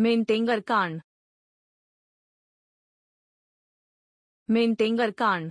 मेंटेंगर कांड मेंटेंगर कांड